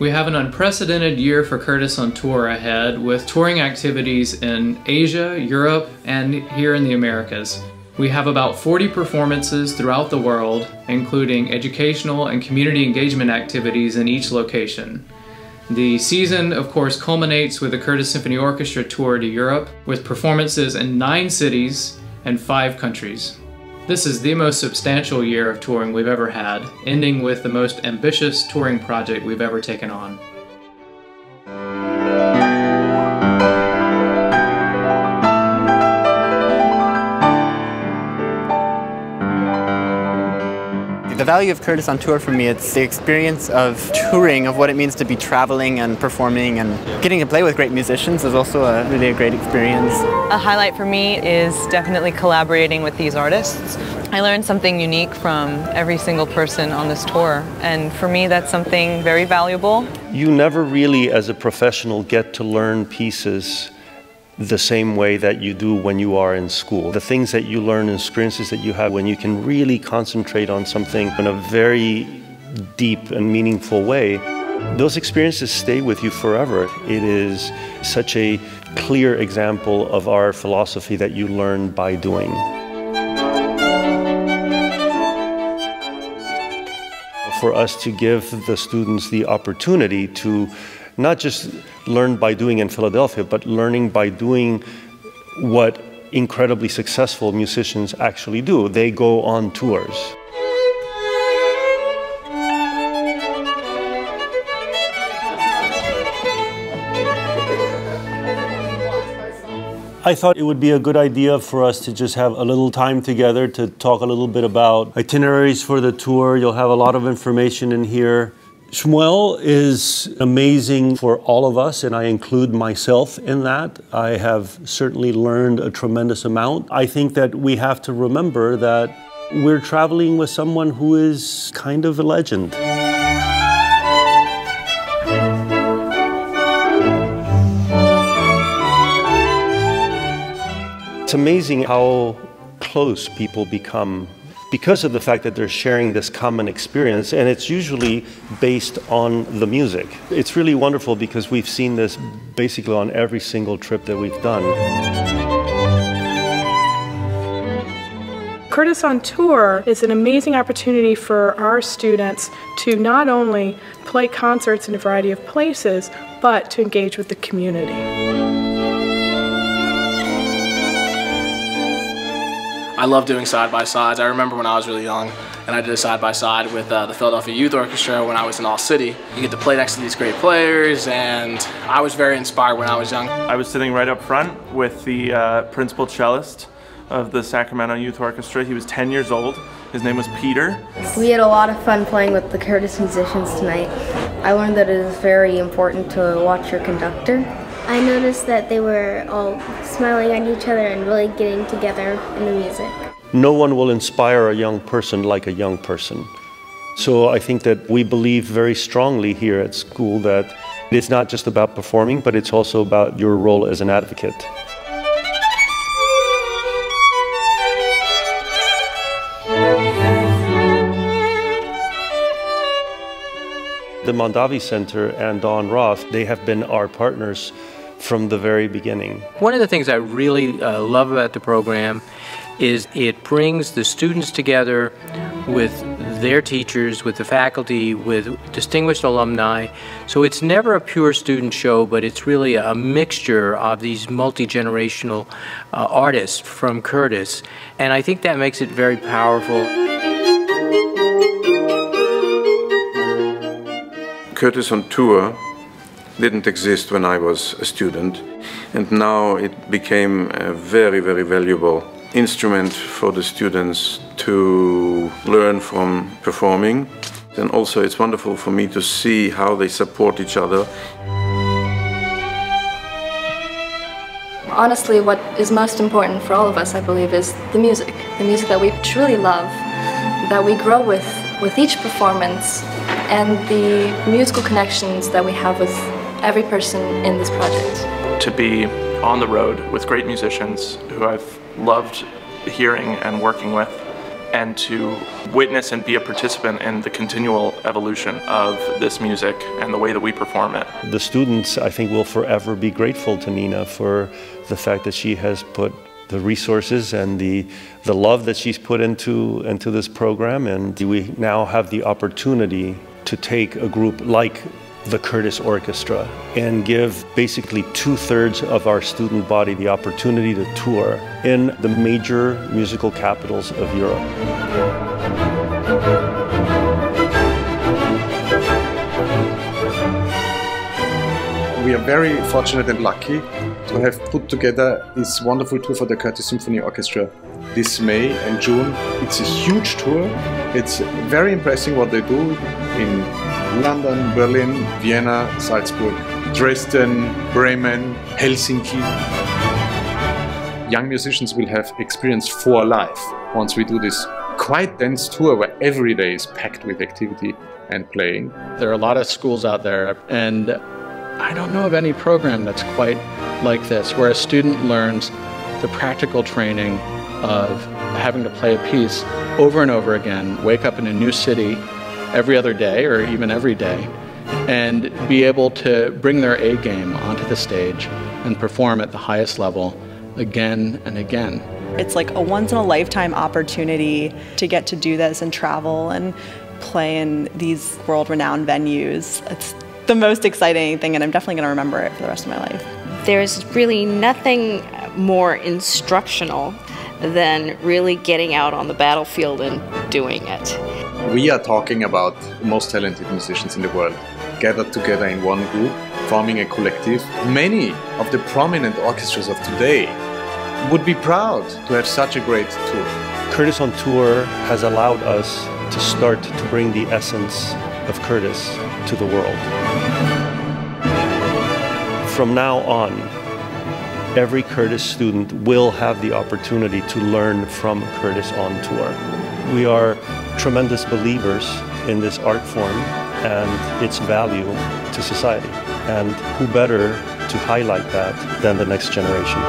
We have an unprecedented year for Curtis on tour ahead with touring activities in Asia, Europe, and here in the Americas. We have about 40 performances throughout the world, including educational and community engagement activities in each location. The season, of course, culminates with the Curtis Symphony Orchestra tour to Europe, with performances in nine cities and five countries. This is the most substantial year of touring we've ever had, ending with the most ambitious touring project we've ever taken on. The value of Curtis on tour for me, it's the experience of touring, of what it means to be traveling and performing and getting to play with great musicians is also a, really a great experience. A highlight for me is definitely collaborating with these artists. I learned something unique from every single person on this tour, and for me that's something very valuable. You never really, as a professional, get to learn pieces the same way that you do when you are in school. The things that you learn, and experiences that you have when you can really concentrate on something in a very deep and meaningful way, those experiences stay with you forever. It is such a clear example of our philosophy that you learn by doing. For us to give the students the opportunity to not just learn by doing in Philadelphia, but learning by doing what incredibly successful musicians actually do. They go on tours. I thought it would be a good idea for us to just have a little time together to talk a little bit about itineraries for the tour. You'll have a lot of information in here. Shmuel is amazing for all of us, and I include myself in that. I have certainly learned a tremendous amount. I think that we have to remember that we're traveling with someone who is kind of a legend. It's amazing how close people become because of the fact that they're sharing this common experience, and it's usually based on the music. It's really wonderful because we've seen this basically on every single trip that we've done. Curtis on Tour is an amazing opportunity for our students to not only play concerts in a variety of places, but to engage with the community. I love doing side-by-sides. I remember when I was really young and I did a side-by-side -side with uh, the Philadelphia Youth Orchestra when I was in All City. You get to play next to these great players and I was very inspired when I was young. I was sitting right up front with the uh, principal cellist of the Sacramento Youth Orchestra. He was 10 years old. His name was Peter. We had a lot of fun playing with the Curtis musicians tonight. I learned that it is very important to watch your conductor. I noticed that they were all smiling at each other and really getting together in the music. No one will inspire a young person like a young person. So I think that we believe very strongly here at school that it's not just about performing, but it's also about your role as an advocate. The Mondavi Center and Don Roth, they have been our partners from the very beginning. One of the things I really uh, love about the program is it brings the students together with their teachers, with the faculty, with distinguished alumni. So it's never a pure student show, but it's really a mixture of these multi-generational uh, artists from Curtis. And I think that makes it very powerful. Curtis on tour didn't exist when I was a student. And now it became a very, very valuable instrument for the students to learn from performing. And also it's wonderful for me to see how they support each other. Honestly, what is most important for all of us, I believe, is the music. The music that we truly love, that we grow with with each performance, and the musical connections that we have with every person in this project. To be on the road with great musicians who I've loved hearing and working with and to witness and be a participant in the continual evolution of this music and the way that we perform it. The students, I think, will forever be grateful to Nina for the fact that she has put the resources and the, the love that she's put into, into this program. And we now have the opportunity to take a group like the Curtis Orchestra and give basically two thirds of our student body the opportunity to tour in the major musical capitals of Europe. We are very fortunate and lucky to have put together this wonderful tour for the Curtis Symphony Orchestra this May and June. It's a huge tour. It's very impressive what they do in London, Berlin, Vienna, Salzburg, Dresden, Bremen, Helsinki. Young musicians will have experience for life once we do this quite dense tour where every day is packed with activity and playing. There are a lot of schools out there, and I don't know of any program that's quite like this, where a student learns the practical training of having to play a piece over and over again, wake up in a new city every other day or even every day, and be able to bring their A game onto the stage and perform at the highest level again and again. It's like a once in a lifetime opportunity to get to do this and travel and play in these world renowned venues. It's the most exciting thing, and I'm definitely going to remember it for the rest of my life. There's really nothing more instructional than really getting out on the battlefield and doing it. We are talking about the most talented musicians in the world gathered together in one group, forming a collective. Many of the prominent orchestras of today would be proud to have such a great tour. Curtis on Tour has allowed us to start to bring the essence of Curtis to the world. From now on, every Curtis student will have the opportunity to learn from Curtis on Tour. We are tremendous believers in this art form and its value to society. And who better to highlight that than the next generation?